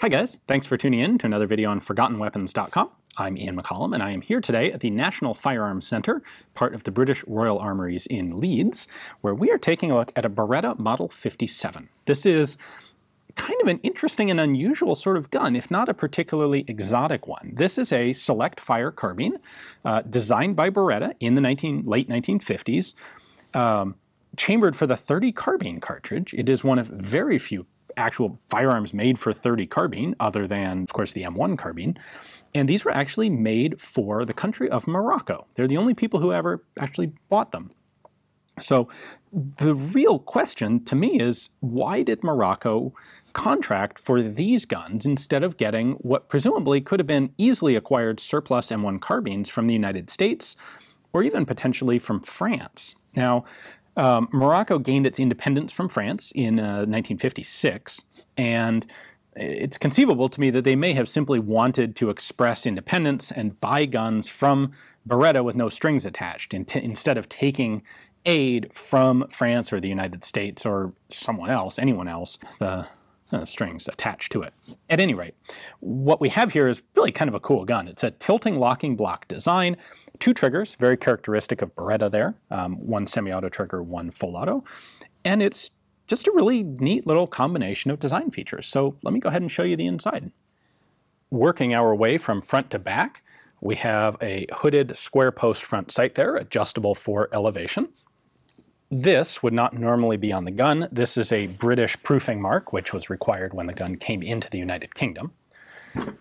Hi guys, thanks for tuning in to another video on ForgottenWeapons.com. I'm Ian McCollum and I am here today at the National Firearms Centre, part of the British Royal Armouries in Leeds, where we are taking a look at a Beretta Model 57. This is kind of an interesting and unusual sort of gun, if not a particularly exotic one. This is a select fire carbine uh, designed by Beretta in the 19, late 1950s, um, chambered for the 30 carbine cartridge. It is one of very few actual firearms made for 30 carbine, other than, of course, the M1 carbine. And these were actually made for the country of Morocco. They're the only people who ever actually bought them. So the real question to me is why did Morocco contract for these guns instead of getting what presumably could have been easily acquired surplus M1 carbines from the United States or even potentially from France? Now, um, Morocco gained its independence from France in uh, 1956, and it's conceivable to me that they may have simply wanted to express independence and buy guns from Beretta with no strings attached, in instead of taking aid from France or the United States or someone else, anyone else. The uh, strings attached to it. At any rate, what we have here is really kind of a cool gun. It's a tilting locking block design, two triggers, very characteristic of Beretta there, um, one semi-auto trigger, one full auto, and it's just a really neat little combination of design features. So let me go ahead and show you the inside. Working our way from front to back, we have a hooded square post front sight there, adjustable for elevation. This would not normally be on the gun. This is a British proofing mark, which was required when the gun came into the United Kingdom.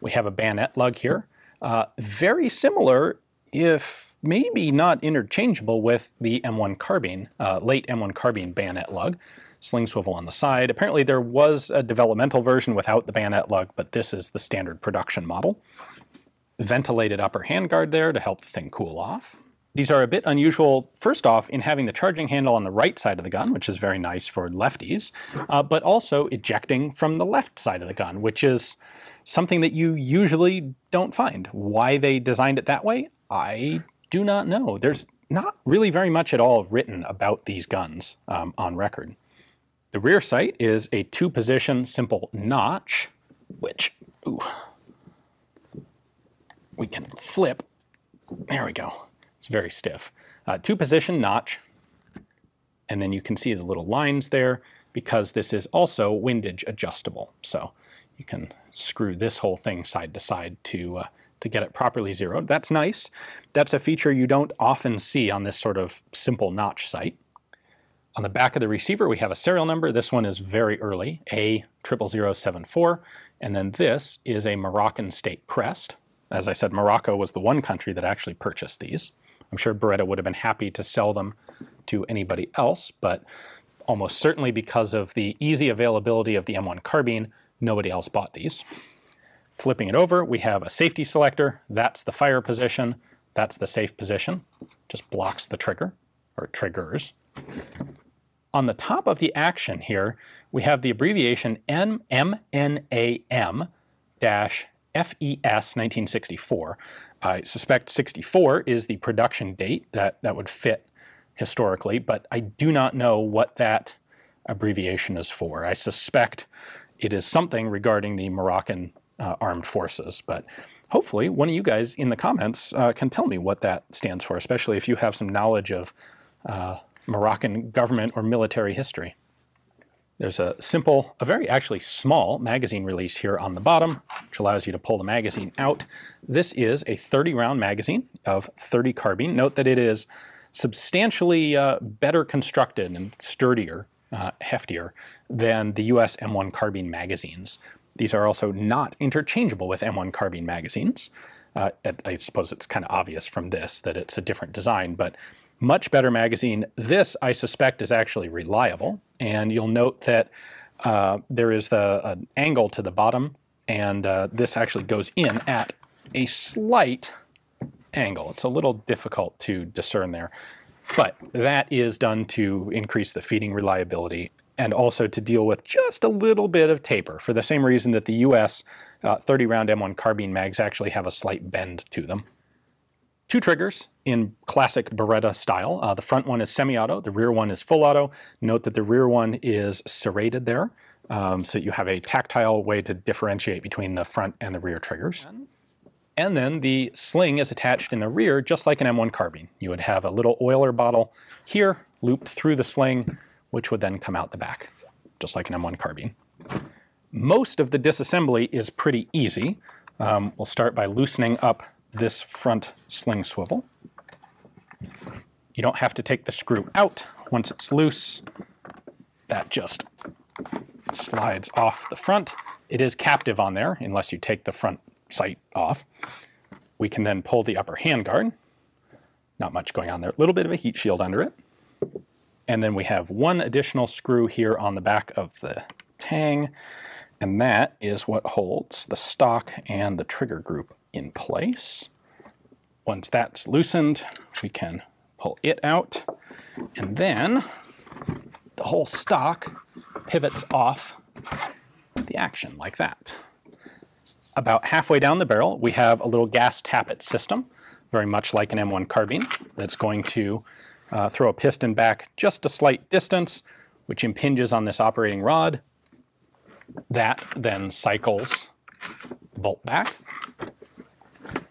We have a bayonet lug here. Uh, very similar, if maybe not interchangeable with the M1 carbine, uh, late M1 carbine bayonet lug. Sling swivel on the side. Apparently there was a developmental version without the bayonet lug, but this is the standard production model. Ventilated upper handguard there to help the thing cool off. These are a bit unusual, first off, in having the charging handle on the right side of the gun, which is very nice for lefties, uh, but also ejecting from the left side of the gun, which is something that you usually don't find. Why they designed it that way, I do not know. There's not really very much at all written about these guns um, on record. The rear sight is a two-position simple notch, which ooh, we can flip. There we go. It's very stiff. Uh, two position notch, and then you can see the little lines there because this is also windage adjustable. So you can screw this whole thing side to side to, uh, to get it properly zeroed. That's nice. That's a feature you don't often see on this sort of simple notch sight. On the back of the receiver, we have a serial number. This one is very early, A00074, and then this is a Moroccan state crest. As I said, Morocco was the one country that actually purchased these. I'm sure Beretta would have been happy to sell them to anybody else, but almost certainly because of the easy availability of the M1 carbine, nobody else bought these. Flipping it over, we have a safety selector. That's the fire position. That's the safe position. Just blocks the trigger, or triggers. On the top of the action here, we have the abbreviation MNAM dash FES 1964. I suspect 64 is the production date that, that would fit historically, but I do not know what that abbreviation is for. I suspect it is something regarding the Moroccan uh, armed forces, but hopefully one of you guys in the comments uh, can tell me what that stands for, especially if you have some knowledge of uh, Moroccan government or military history. There's a simple, a very actually small magazine release here on the bottom, which allows you to pull the magazine out. This is a 30 round magazine of 30 carbine. Note that it is substantially uh, better constructed and sturdier, uh, heftier than the US M1 carbine magazines. These are also not interchangeable with M1 carbine magazines. Uh, I suppose it's kind of obvious from this that it's a different design, but much better magazine. This, I suspect, is actually reliable. And you'll note that uh, there is the an angle to the bottom, and uh, this actually goes in at a slight angle. It's a little difficult to discern there. But that is done to increase the feeding reliability and also to deal with just a little bit of taper for the same reason that the US uh, 30 round M1 carbine mags actually have a slight bend to them two triggers in classic Beretta style. Uh, the front one is semi-auto, the rear one is full auto. Note that the rear one is serrated there um, so you have a tactile way to differentiate between the front and the rear triggers. And then the sling is attached in the rear just like an M1 carbine. You would have a little oiler bottle here looped through the sling, which would then come out the back, just like an M1 carbine. Most of the disassembly is pretty easy. Um, we'll start by loosening up this front sling swivel. You don't have to take the screw out. Once it's loose, that just slides off the front. It is captive on there unless you take the front sight off. We can then pull the upper handguard. Not much going on there. A little bit of a heat shield under it. And then we have one additional screw here on the back of the tang, and that is what holds the stock and the trigger group in place. Once that's loosened, we can pull it out, and then the whole stock pivots off the action like that. About halfway down the barrel, we have a little gas tappet system, very much like an M1 carbine, that's going to uh, throw a piston back just a slight distance, which impinges on this operating rod. That then cycles the bolt back.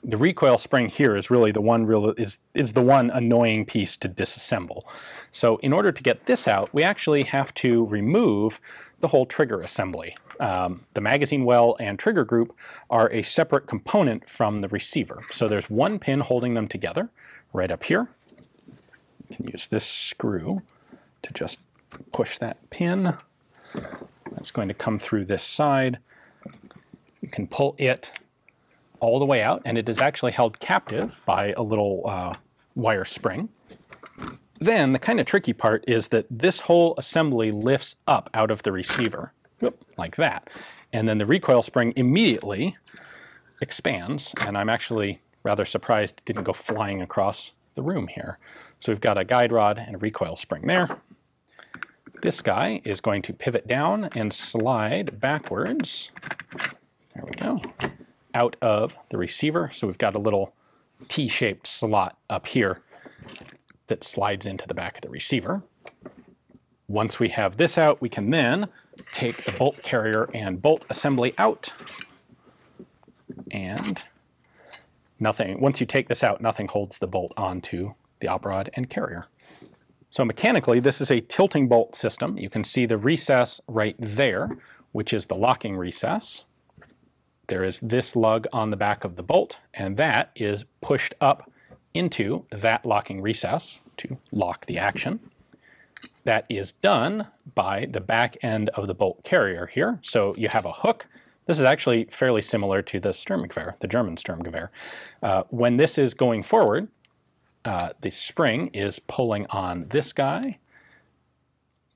The recoil spring here is really the one real is is the one annoying piece to disassemble. So in order to get this out, we actually have to remove the whole trigger assembly. Um, the magazine well and trigger group are a separate component from the receiver. So there's one pin holding them together right up here. You can use this screw to just push that pin. That's going to come through this side. You can pull it all the way out, and it is actually held captive by a little uh, wire spring. Then the kind of tricky part is that this whole assembly lifts up out of the receiver, like that. And then the recoil spring immediately expands, and I'm actually rather surprised it didn't go flying across the room here. So we've got a guide rod and a recoil spring there. This guy is going to pivot down and slide backwards. Out of the receiver. So we've got a little T-shaped slot up here that slides into the back of the receiver. Once we have this out, we can then take the bolt carrier and bolt assembly out. And nothing, once you take this out, nothing holds the bolt onto the op rod and carrier. So mechanically, this is a tilting bolt system. You can see the recess right there, which is the locking recess. There is this lug on the back of the bolt, and that is pushed up into that locking recess to lock the action. That is done by the back end of the bolt carrier here. So you have a hook. This is actually fairly similar to the Sturmgewehr, the German Sturmgewehr. Uh, when this is going forward, uh, the spring is pulling on this guy.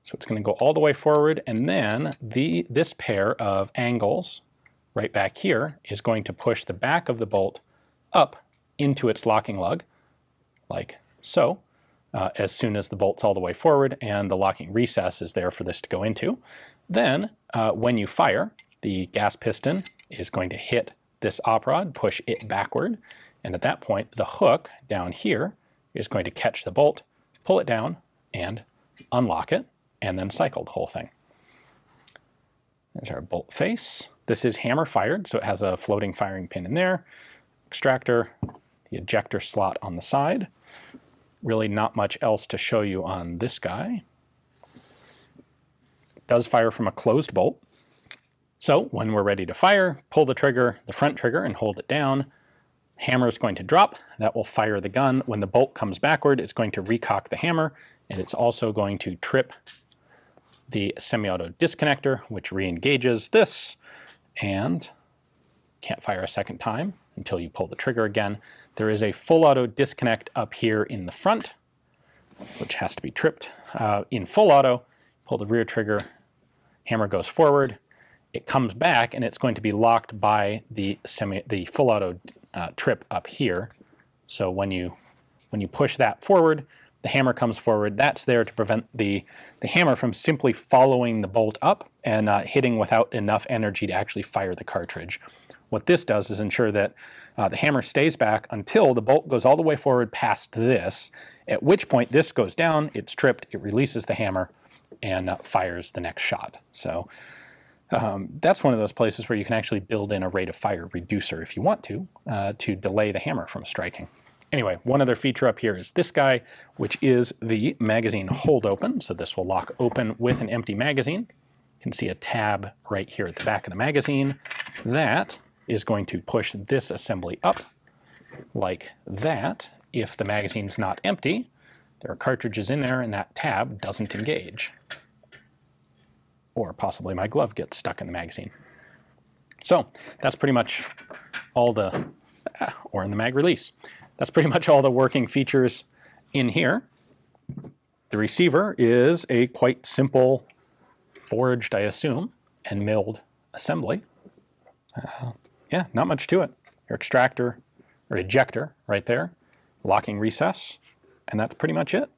So it's going to go all the way forward, and then the this pair of angles right back here is going to push the back of the bolt up into its locking lug, like so, uh, as soon as the bolt's all the way forward and the locking recess is there for this to go into. Then, uh, when you fire, the gas piston is going to hit this op rod, push it backward, and at that point, the hook down here is going to catch the bolt, pull it down, and unlock it, and then cycle the whole thing. There's our bolt face. This is hammer fired, so it has a floating firing pin in there. Extractor, the ejector slot on the side. Really not much else to show you on this guy. It does fire from a closed bolt. So when we're ready to fire, pull the trigger, the front trigger, and hold it down. Hammer is going to drop. That will fire the gun. When the bolt comes backward, it's going to recock the hammer, and it's also going to trip the semi-auto disconnector, which re-engages this, and can't fire a second time until you pull the trigger again. There is a full auto disconnect up here in the front, which has to be tripped. Uh, in full auto, pull the rear trigger, hammer goes forward, it comes back and it's going to be locked by the semi the full auto uh, trip up here. So when you when you push that forward, the hammer comes forward. That's there to prevent the the hammer from simply following the bolt up and uh, hitting without enough energy to actually fire the cartridge. What this does is ensure that uh, the hammer stays back until the bolt goes all the way forward past this, at which point this goes down, it's tripped, it releases the hammer, and uh, fires the next shot. So um, that's one of those places where you can actually build in a rate of fire reducer if you want to, uh, to delay the hammer from striking. Anyway, one other feature up here is this guy, which is the magazine hold open. So this will lock open with an empty magazine. You can see a tab right here at the back of the magazine. That is going to push this assembly up like that. If the magazine's not empty, there are cartridges in there and that tab doesn't engage. Or possibly my glove gets stuck in the magazine. So that's pretty much all the, or in the mag release. That's pretty much all the working features in here. The receiver is a quite simple forged, I assume, and milled assembly. Uh, yeah, not much to it. Your extractor or ejector right there, locking recess, and that's pretty much it.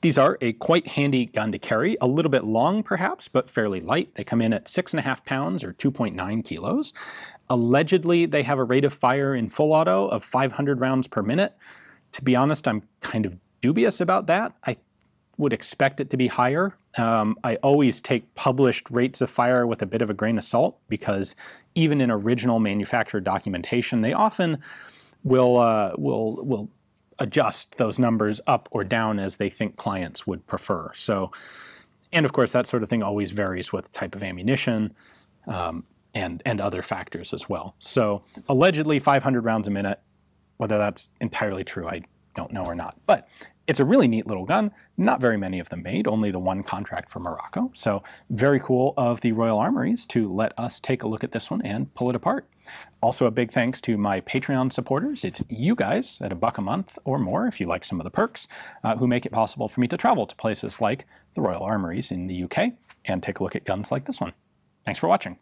These are a quite handy gun to carry, a little bit long perhaps, but fairly light. They come in at six and a half pounds or 2.9 kilos. Allegedly, they have a rate of fire in full auto of 500 rounds per minute. To be honest, I'm kind of dubious about that. I would expect it to be higher. Um, I always take published rates of fire with a bit of a grain of salt because even in original manufacturer documentation, they often will uh, will will adjust those numbers up or down as they think clients would prefer. So, and of course, that sort of thing always varies with type of ammunition um, and and other factors as well. So, allegedly 500 rounds a minute. Whether that's entirely true, I don't know or not. But it's a really neat little gun. Not very many of them made, only the one contract for Morocco. So very cool of the Royal Armories to let us take a look at this one and pull it apart. Also a big thanks to my Patreon supporters. It's you guys at a buck a month or more, if you like some of the perks, uh, who make it possible for me to travel to places like the Royal Armories in the UK and take a look at guns like this one. Thanks for watching.